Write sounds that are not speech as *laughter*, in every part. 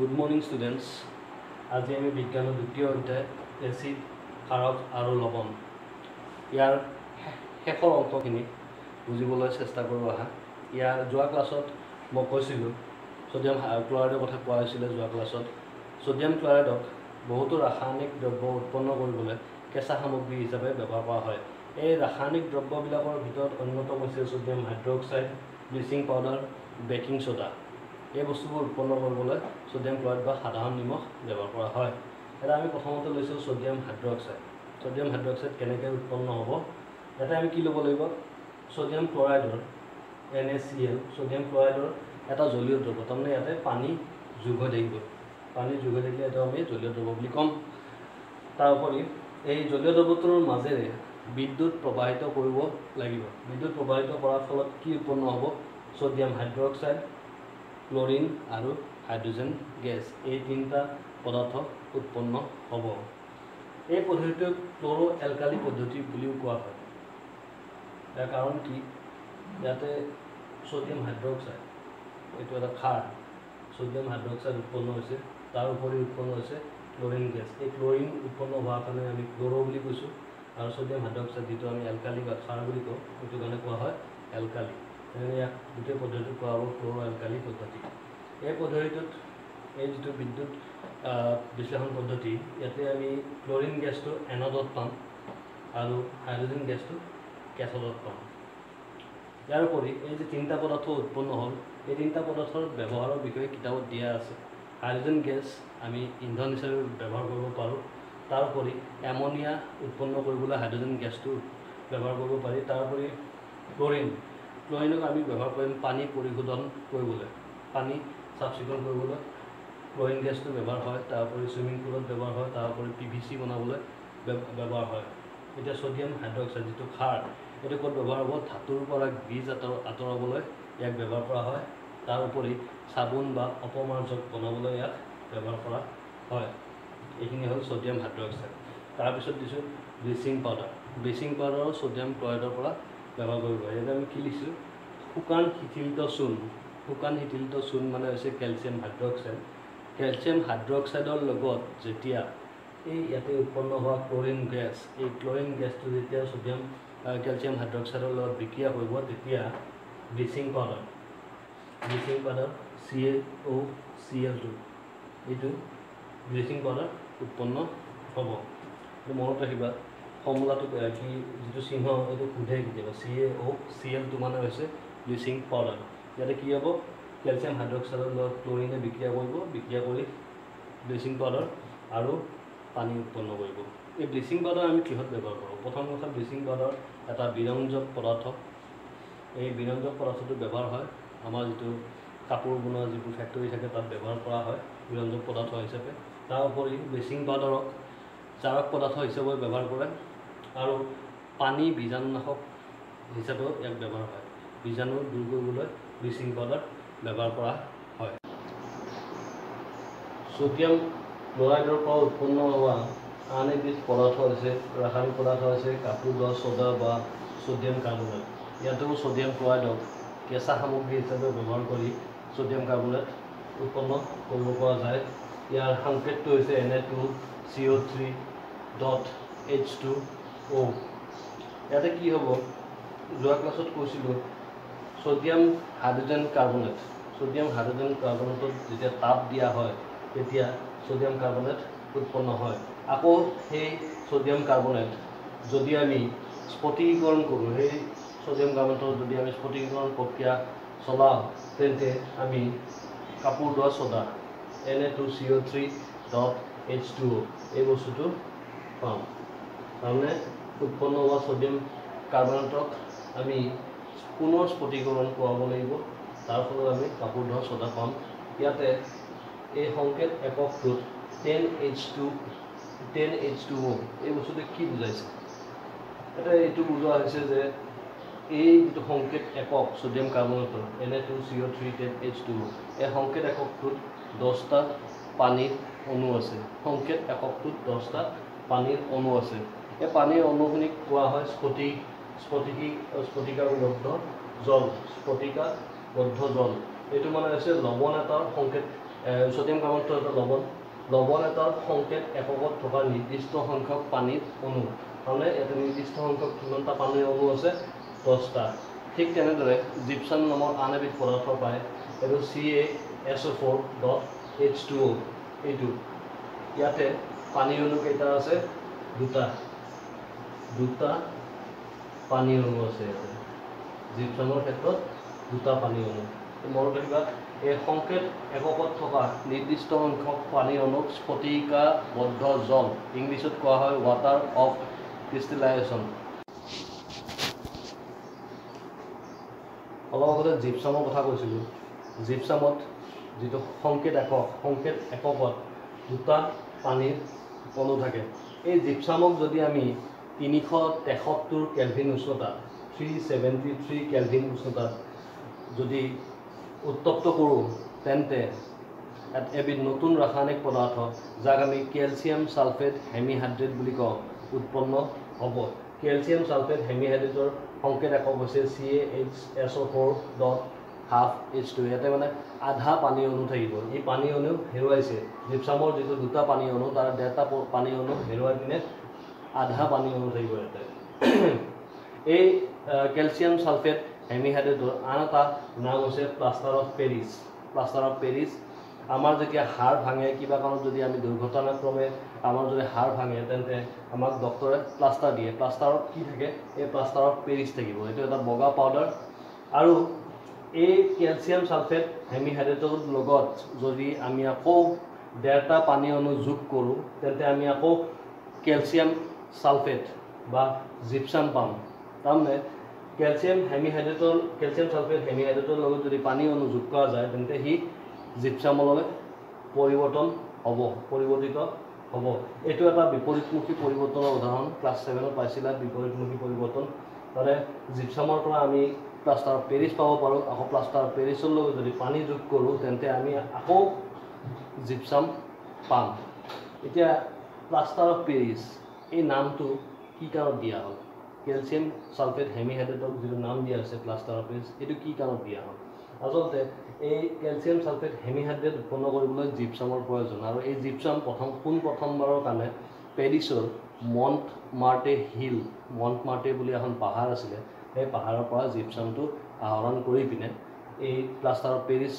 Good morning students আজি আমি বিজ্ঞানৰ দ্বিতীয় অধ্যায় এচিড ক্ষাৰক আৰু লৱণ। ইয়াৰ শেষৰ অংশখিনি বুজিবলৈ চেষ্টা কৰোঁ আহা। ইয়াৰ যোৱা ক্লাছত মই কৈছিলোঁ ছ'ডিয়াম ক্লৰাইডৰ কথা কোৱা হৈছিলে যোৱা ক্লাছত। ছ'ডিয়াম ক্লৰাইডক বহুতো ৰাসায়নিক দ্ৰব্য উৎপন্ন কৰিবলৈ কেঁচা সামগ্ৰী হিচাপে ব্যৱহাৰ কৰা হয়। এই ৰাসায়নিক দ্ৰব্যবিলাকৰ ভিতৰত অন্যতম হৈছে sodium hydroxide bleaching powder baking soda এই বস্তুবোৰ উৎপন্ন কৰিবলৈ ছ'ডিয়াম ক্লৰাইড বা সাধাৰণ নিমখ ব্যৱহাৰ কৰা হয়। এতিয়া আমি প্ৰথমতে লৈছোঁ ছ'ডিয়াম হাইড্ৰক্সাইড। ছ'ডিয়াম হাইড্ৰক্সাইড কেনেকৈ উৎপন্ন হ'ব? ইয়াতে আমি কি ল'ব লাগিব? Sodium ক্লৰাইডৰ N A C L sodium ক্লৰাইডৰ এটা জলীয় দ্ৰব্য। তাৰমানে ইয়াতে পানী যোগ হৈ থাকিব। পানী যোগ হৈ থাকিলে এইটো আমি জলীয় দ্ৰব্য বুলি ক'ম। তাৰ উপৰি এই জলীয় দ্ৰব্যটোৰ মাজেৰে বিদ্যুৎ প্ৰবাহিত কৰিব লাগিব। বিদ্যুৎ প্ৰবাহিত কৰাৰ ফলত কি উৎপন্ন হ'ব? Sodium hydroxide. ক্লৰিন আৰু হাইড্ৰজেন গেছ এই তিনিটা পদাৰ্থ উৎপন্ন হ'ব। এই পদ্ধতিটোক ক্ল'ৰ' এলকালি পদ্ধতি বুলিও কোৱা হয়। ইয়াৰ কাৰণ কি? ইয়াতে ছ'ডিয়াম হাইড্ৰক্সাইড এইটো এটা খাৰ। ছ'ডিয়াম হাইড্ৰক্সাইড উৎপন্ন হৈছে তাৰ উপৰি উৎপন্ন হৈছে ক্লৰিন গেছ। এই ক্লৰিন উৎপন্ন হোৱাৰ কাৰণে আমি ক্ল'ৰ' বুলি কৈছোঁ আৰু ছ'ডিয়াম হাইড্ৰক্সাইড যিটো আমি এলকালি বা বুলি কওঁ সেইটো কাৰণে কোৱা হয় এলকালি ইয়াক গোটেই পদ্ধতিটো কোৱা হ'ব এলকালি পদ্ধতি। এই পদ্ধতিটোত এই যিটো বিদ্যুৎ বিশ্লেষণ পদ্ধতি ইয়াতে আমি ক্লৰিন গেছটো এনডত পাম আৰু হাইড্ৰজেন গেছটো কেথডত পাম। ইয়াৰ উপৰি এই যে তিনিটা পদাৰ্থ উৎপন্ন হ'ল এই তিনিটা পদাৰ্থৰ ব্যৱহাৰৰ বিষয়ে কিতাপত দিয়া আছে। হাইড্ৰজেন গেছ আমি ইন্ধন হিচাপে ব্যৱহাৰ কৰিব পাৰোঁ। তাৰ উপৰি এমনিয়া উৎপন্ন কৰিবলৈ হাইড্ৰজেন গেছটো ব্যৱহাৰ কৰিব পাৰি। তাৰ উপৰি ক্লৰিন ক্লৰিনক আমি ব্যৱহাৰ কৰিম পানী পৰিশোধন কৰিবলৈ পানী চাফ চিকুণ কৰিবলৈ ক্লৰিন গেছটো ব্যৱহাৰ হয় তাৰ উপৰি চুইমিং পুলত ব্যৱহাৰ হয় তাৰ উপৰি পি ভি চি বনাবলৈ ব্য- ব্যৱহাৰ হয়। এতিয়া ছ'ডিয়াম হাইড্ৰক্সাইড যিটো খাৰ এইটো ক'ত ব্যৱহাৰ হ'ব? ধাতুৰ পৰা বীজ আঁতৰ আঁতৰাবলৈ ইয়াক ব্যৱহাৰ কৰা হয়। তাৰ উপৰি চাবোন বা অপমাৰ্জক বনাবলৈ ইয়াক ব্যৱহাৰ কৰা হয়। এইখিনি হ'ল ছ'ডিয়াম হাইড্ৰক্সাইড তাৰপিছত দিছোঁ ব্লিচিং পাউডাৰ ব্লিচিং পাউডাৰো ছ'ডিয়াম ক্লৰাইডৰ পৰা ব্যৱহাৰ কৰিব ইয়াতে আমি কি লিখিছোঁ শুকান শিথিলিত চূণ শুকান শিথিলিত চূণ মানে হৈছে কেলছিয়াম হাইড্ৰক্সাইড। কেলছিয়াম হাইড্ৰক্সাইডৰ লগত যেতিয়া এই ইয়াতে উৎপন্ন হোৱা ক্লৰিন গেছ এই ক্লৰিন গেছটো যেতিয়া ছ'ডিয়াম কেলছিয়াম হাইড্ৰক্সাইডৰ লগত বিক্ৰিয়া কৰিব তেতিয়া bleaching powder bleaching powder C A O' C L two এইটো ব্লিচিং পাউডাৰ উৎপন্ন হ'ব। মনত ৰাখিবা। ফৰ্মুলাটো কি যিটো চিহ্ন এইটো সোধে কেতিয়াবা। C A O' C L two মানে হৈছে ব্লিচিং পাউডাৰ ইয়াতে কি হ'ব? কেলছিয়াম হাইড্ৰক্সাইডৰ লগত ক্লৰিনে বিক্ৰিয়া কৰিব বিক্ৰিয়া কৰি ব্লিচিং পাউডাৰ আৰু পানী উৎপন্ন কৰিব। এই ব্লিচিং পাউডাৰ আমি কিহত ব্যৱহাৰ কৰোঁ? প্ৰথম কথা ব্লিচিং পাউডাৰ এটা বিৰঞ্জক পদাৰ্থ। এই বিৰঞ্জক পদাৰ্থটো ব্যৱহাৰ হয় আমাৰ যিটো কাপোৰ বনোৱা যিবোৰ ফেক্টৰী থাকে তাত ব্যৱহাৰ কৰা হয় বিৰঞ্জক পদাৰ্থ হিচাপে। তাৰ উপৰি ব্লিচিং পাউডাৰক জাৰক পদাৰ্থ হিচাপে ব্যৱহাৰ কৰে। আৰু পানী বীজাণুনাশক হিচাপেও ইয়াক ব্যৱহাৰ হয়। বীজাণু দূৰ কৰিবলৈ ব্লিচিং পাউডাৰ ব্যৱহাৰ কৰা হয়। ছ'ডিয়াম ক্লৰাইডৰ পৰা উৎপন্ন হোৱা আন এবিধ পদাৰ্থ হৈছে ৰাসায়নিক পদাৰ্থ হৈছে কাপোৰ ধোৱা ছ'ডা বা ছ'ডিয়াম কাৰ্বনেট। ইয়াতেও ছ'ডিয়াম ক্লৰাইডক কেঁচা সামগ্ৰী হিচাপে ব্যৱহাৰ কৰি ছ'ডিয়াম কাৰ্বনেট উৎপন্ন কৰিব পৰা যায়। ইয়াৰ সংকেতটো হৈছে N two C O' three dot H two ইয়াতে কি হ'ব? যোৱা ক্লাছত কৈছিলোঁ sodium hydrogen carbonate sodium hydrogen কাৰ্বনেটত যেতিয়া তাপ দিয়া হয় তেতিয়া ছ'ডিয়াম কাৰ্বনেট উৎপন্ন হয়। আকৌ সেই ছ'ডিয়াম কাৰ্বনেট যদি আমি স্ফটিকীকৰণ কৰোঁ সেই ছ'ডিয়াম কাৰ্বনেটৰ যদি আমি স্ফটিকীকৰণ প্ৰক্ৰিয়া চলাওঁ তেন্তে আমি কাপোৰ ধোৱা soda N A two C O' three dot H two O' এই বস্তুটো পাওঁ তাৰমানে উৎপন্ন হোৱা ছ'ডিয়াম কাৰ্বনেটক আমি পুনৰ স্ফটিকীকৰণ কৰাব লাগিব। তাৰ ফলত আমি কাপোৰ ধোৱা ছ'ডা পাম। ইয়াতে এই সংকেত এককটোত ten H two ten H two O' এই বস্তুটোৱে কি বুজাইছে? ইয়াতে এইটো বুজোৱা হৈছে যে এই যিটো সংকেত একক sodium কাৰ্বনেটৰ N two C O' three ten H two এই সংকেত এককটোত দহটা পানীৰ অণু আছে। সংকেত এককটোত দহটা পানীৰ অণু আছে। এই পানীৰ অণুখিনিক কোৱা হয় স্ফটিক স্ফটিকী স্ফটিকাবদ্ধ জল স্ফটিকাবদ্ধ জল। এইটো মানে হৈছে লৱণ এটাৰ সংকেত ছ'ডিয়াম কাৰ্বনটো এটা লৱণ লৱণ এটাৰ সংকেত এককত থকা নিৰ্দিষ্ট সংখ্যক পানীৰ অণু। তাৰমানে এটা নিৰ্দিষ্ট সংখ্যক কিমানটা পানীৰ অণু আছে? দহটা। ঠিক তেনেদৰে জিপচাম নামৰ আন এবিধ পদাৰ্থ পায়। এইটো C A S O' four dot H two O' এইটো। ইয়াতে পানী অণু কেইটা আছে? দুটা। দুটা পানী অণু আছে ইয়াতে। জিপচামৰ ক্ষেত্ৰত দুটা পানী অণু মনত ৰাখিবা এই সংকেত এককত থকা নিৰ্দিষ্ট সংখ্যক পানী অণুক স্ফটিকাবদ্ধ জল ইংলিছত কোৱা হয় ৱাটাৰ অফ ক্ৰিষ্টেলাইজেশ্যন অলপ আগতে জিপচামৰ কথা কৈছিলোঁ। জিপচামত যিটো সংকেত একক সংকেত এককত দুটা পানীৰ অণু থাকে। এই জিপচামক যদি আমি তিনিশ তেসত্তৰ কেলভিন উষ্ণতাত থ্ৰী ছেভেণ্টি থ্ৰী কেলভিন উষ্ণতাত যদি উত্তপ্ত কৰোঁ তেন্তে এবিধ নতুন ৰাসায়নিক পদাৰ্থ যাক আমি কেলছিয়াম ছালফেট হেমিহাইড্ৰেট বুলি কওঁ উৎপন্ন হ'ব। কেলছিয়াম ছালফেট হেমিহাইড্ৰেটৰ সংকেত একক হৈছে C A H S O' four dot half H two ইয়াতে মানে আধা পানী অণু থাকিব। এই পানী অণু হেৰুৱাইছে। জিপচামৰ যিটো দুটা পানী অণু তাৰ ডেৰটা পানী অণু হেৰুৱাই পিনে আধা পানী অণু থাকিব ইয়াতে। *clears throat* এই কেলছিয়াম ছালফেট হেমিহাইড্ৰেটৰ আন এটা নাম হৈছে plaster of Paris. Plaster of Paris আমাৰ যেতিয়া হাড় ভাঙে কিবা কাৰণত যদি আমি দুৰ্ঘটনাক্ৰমে আমাৰ যদি হাড় ভাঙে তেন্তে আমাক ডক্তৰে প্লাষ্টাৰ দিয়ে। প্লাষ্টাৰত কি থাকে? এই প্লাষ্টাৰত পেৰিছ থাকিব। এইটো এটা বগা পাউডাৰ। আৰু এই কেলছিয়াম ছালফেট হেমিহাইড্ৰেটৰ লগত যদি আমি আকৌ ডেৰটা পানী অণু যোগ কৰোঁ তেন্তে আমি আকৌ কেলছিয়াম ছালফেট বা জিপচাম পাম। তাৰমানে কেলছিয়াম হেমিহাইড্ৰেটৰ কেলছিয়াম ছালফেট হেমিহাইড্ৰেটৰ লগত যদি পানী অণু যোগ কৰা যায় তেন্তে সি জিপচামলৈ পৰিৱৰ্তন হ'ব পৰিৱৰ্তিত হ'ব। এইটো এটা বিপৰীতমুখী পৰিৱৰ্তনৰ উদাহৰণ। ক্লাছ ছেভেনত পাইছিলা বিপৰীতমুখী পৰিৱৰ্তন। তাতে জিপচামৰ পৰা আমি প্লাষ্টাৰ অফ পেৰিছ পাব পাৰোঁ। আকৌ প্লাষ্টাৰ অফ পেৰিছৰ লগত যদি পানী যোগ কৰোঁ তেন্তে আমি আকৌ জিপচাম পাম। এতিয়া প্লাষ্টাৰ অফ পেৰিছ। এই নামটো কি কাৰণত দিয়া হ'ল? কেলছিয়াম ছালফেট হেমিহাইড্ৰেটক যিটো নাম দিয়া হৈছে প্লাষ্টাৰ অফ পেৰিছ এইটো কি কাৰণত দিয়া হ'ল? আচলতে এই কেলছিয়াম ছালফেট হেমিহাইড্ৰেট উৎপন্ন কৰিবলৈ জিপচামৰ প্ৰয়োজন। আৰু এই জিপচাম প্ৰথম পোন প্ৰথমবাৰৰ কাৰণে পেৰিছৰ মণ্ট মাৰ্টে হিল মণ্ট মাৰ্টে বুলি এখন পাহাৰ আছিলে সেই পাহাৰৰ পৰা জিপচামটো আহৰণ কৰি পিনে এই প্লাষ্টাৰ অফ পেৰিছ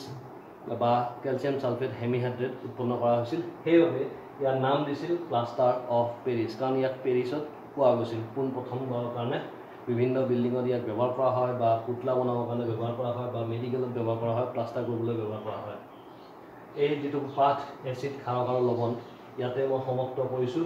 বা কেলছিয়াম ছালফেট হেমিহাইড্ৰেট উৎপন্ন কৰা হৈছিল। সেইবাবে ইয়াৰ নাম দিছিল প্লাষ্টাৰ অফ পেৰিছ। কাৰণ ইয়াক পেৰিছত পোৱা গৈছিল পোনপ্ৰথমবাৰৰ কাৰণে বিভিন্ন বিল্ডিঙত ইয়াক ব্যৱহাৰ কৰা হয় বা পুতলা বনাবৰ কাৰণে ব্যৱহাৰ কৰা হয় বা মেডিকেলত ব্যৱহাৰ কৰা হয় প্লাষ্টাৰ কৰিবলৈ ব্যৱহাৰ কৰা হয়। এই যিটো পাঠ এচিড ক্ষাৰক আৰু লৱণ ইয়াতে মই সমাপ্ত কৰিছোঁ।